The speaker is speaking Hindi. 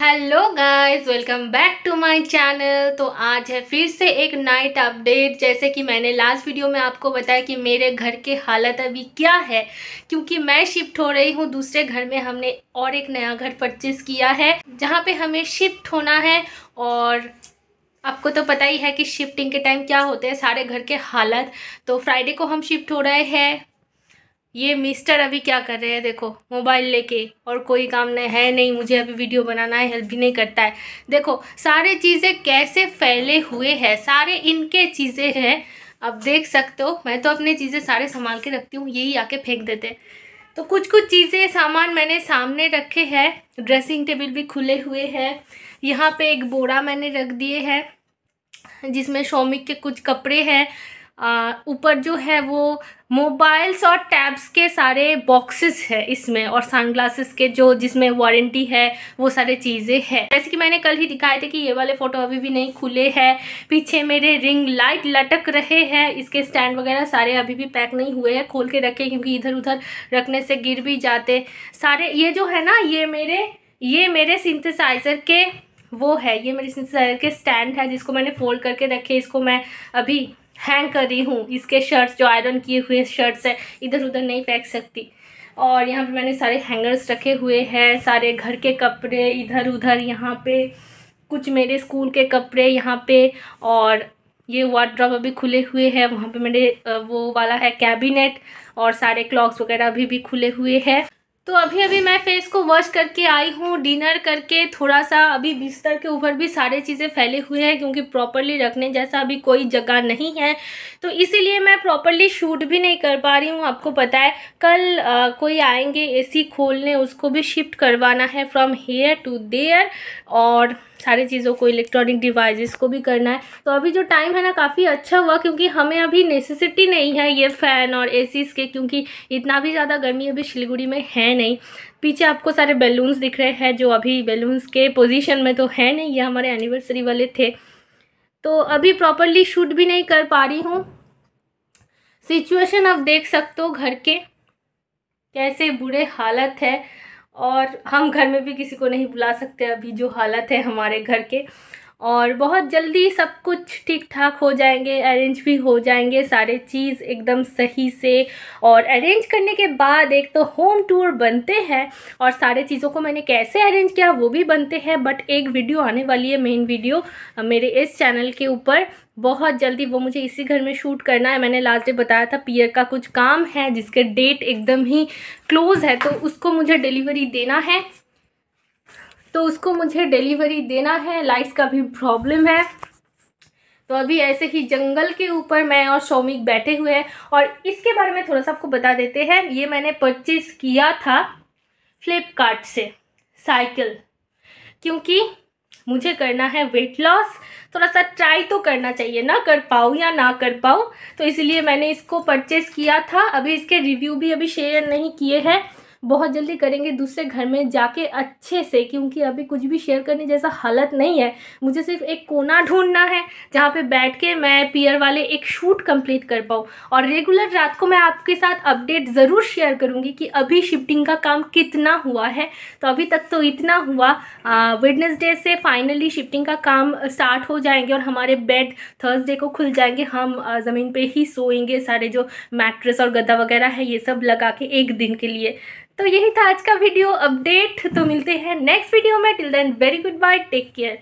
Hello guys welcome back to my channel तो आज है फिर से एक नाइट अपडेट जैसे कि मैंने लास्ट वीडियो में आपको बताया कि मेरे घर के हालत अभी क्या है, क्योंकि मैं शिफ्ट हो रही हूँ. दूसरे घर में हमने और एक नया घर परचेज़ किया है, जहाँ पे हमें शिफ्ट होना है. और आपको तो पता ही है कि शिफ्टिंग के टाइम क्या होते हैं, सारे घर के हालत. तो फ्राइडे को हम शिफ्ट हो रहे हैं. ये मिस्टर अभी क्या कर रहे हैं? देखो, मोबाइल लेके और कोई काम नहीं है नहीं, मुझे अभी वीडियो बनाना है, हेल्प भी नहीं करता है। देखो, सारे चीज़ें कैसे फैले हुए हैं, सारे इनके चीज़ें हैं। अब देख सकते हो, मैं तो अपनी चीज़ें सारे संभाल के रखती हूँ, यही आके फेंक देते तो कुछ कुछ चीज़ें, सामान मैंने सामने रखे हैं, ड्रेसिंग टेबल भी खुले हुए हैं। यहाँ पे एक बोरा मैंने रख दिए है, जिसमें शौमिक के कुछ कपड़े हैं। ऊपर जो है वो मोबाइल्स और टैब्स के सारे बॉक्सेस है इसमें और सनग्लासेस के जो जिसमें वारंटी है, वो सारे चीज़ें हैं। जैसे कि मैंने कल ही दिखाए थे कि ये वाले फ़ोटो अभी भी नहीं खुले हैं। पीछे मेरे रिंग लाइट लटक रहे हैं। इसके स्टैंड वगैरह सारे अभी भी पैक नहीं हुए हैं, खोल के रखे क्योंकि इधर उधर रखने से गिर भी जाते। सारे ये जो है ना, ये मेरे ये मेरे सिंथेसाइज़र के वो है, ये मेरे सिंथेसाइज़र के स्टैंड है जिसको मैंने फोल्ड करके रखे, इसको मैं अभी हैंग कर रही हूँ। इसके शर्ट्स जो आयरन किए हुए शर्ट्स है इधर उधर नहीं फेंक सकती। और यहाँ पे मैंने सारे हैंगर्स रखे हुए हैं, सारे घर के कपड़े इधर उधर यहाँ पे कुछ मेरे स्कूल के कपड़े यहाँ पे, और ये वार्ड्रॉप अभी खुले हुए हैं। वहाँ पे मेरे वो वाला है कैबिनेट और सारे क्लॉक्स वगैरह अभी भी खुले हुए हैं। तो अभी अभी मैं फेस को वॉश करके आई हूँ डिनर करके थोड़ा सा अभी बिस्तर के ऊपर भी सारे चीज़ें फैले हुए हैं क्योंकि प्रॉपरली रखने जैसा अभी कोई जगह नहीं है। तो इसीलिए मैं प्रॉपरली शूट भी नहीं कर पा रही हूँ। आपको पता है कल आ, कोई आएँगे एसी खोलने उसको भी शिफ्ट करवाना है फ्रॉम हेयर टू देयर और सारी चीज़ों को इलेक्ट्रॉनिक डिवाइसेस को भी करना है। तो अभी जो टाइम है ना, काफ़ी अच्छा हुआ क्योंकि हमें अभी नेसेसिटी नहीं है ये फ़ैन और एसीज़ के क्योंकि इतना भी ज़्यादा गर्मी अभी शिलीगुड़ी में है नहीं। पीछे आपको सारे बैलून्स दिख रहे हैं जो अभी बैलून्स के पोजीशन में तो है नहीं, ये हमारे एनिवर्सरी वाले थे। तो अभी प्रॉपरली शूट भी नहीं कर पा रही हूँ। सिचुएशन आप देख सकते हो घर के। कैसे बुरे हालत है। और हम घर में भी किसी को नहीं बुला सकते अभी जो हालत है हमारे घर के। और बहुत जल्दी सब कुछ ठीक ठाक हो जाएँगे अरेंज भी हो जाएँगे, सारे चीज़ एकदम सही से। और अरेंज करने के बाद एक तो होम टूर बनते हैं और सारे चीज़ों को मैंने कैसे अरेंज किया वो भी बनते हैं बट एक वीडियो आने वाली है मेन वीडियो मेरे इस चैनल के ऊपर। बहुत जल्दी वो मुझे इसी घर में शूट करना है। मैंने लास्ट डे बताया था पियर का कुछ काम है जिसके डेट एकदम ही क्लोज है तो उसको मुझे डिलीवरी देना है। तो उसको मुझे डिलीवरी देना है लाइट्स का भी प्रॉब्लम है। तो अभी ऐसे ही जंगल के ऊपर मैं और सौमिक बैठे हुए हैं और इसके बारे में थोड़ा सा आपको बता देते हैं। ये मैंने परचेज़ किया था फ्लिपकार्ट से साइकिल क्योंकि मुझे करना है वेट लॉस थोड़ा सा ट्राई तो करना चाहिए, ना कर पाऊँ या ना कर पाऊँ। तो इसलिए मैंने इसको परचेज़ किया था। अभी इसके रिव्यू भी अभी शेयर नहीं किए हैं। बहुत जल्दी करेंगे दूसरे घर में जाके अच्छे से, क्योंकि अभी कुछ भी शेयर करने जैसा हालत नहीं है। मुझे सिर्फ़ एक कोना ढूंढना है, जहाँ पे बैठ के मैं पियर वाले एक शूट कंप्लीट कर पाऊँ। और रेगुलर रात को मैं आपके साथ अपडेट ज़रूर शेयर करूँगी कि अभी शिफ्टिंग का काम कितना हुआ है। तो अभी तक तो इतना हुआ वेडनेसडे से फाइनली शिफ्टिंग का काम स्टार्ट हो जाएँगे और हमारे बेड थर्सडे को खुल जाएँगे। हम ज़मीन पे ही सोएँगे सारे जो मैट्रेस और गद्दा वगैरह है, ये सब लगा के एक दिन के लिए। तो यही था आज का वीडियो अपडेट। तो मिलते हैं नेक्स्ट वीडियो में। Till then very good bye take care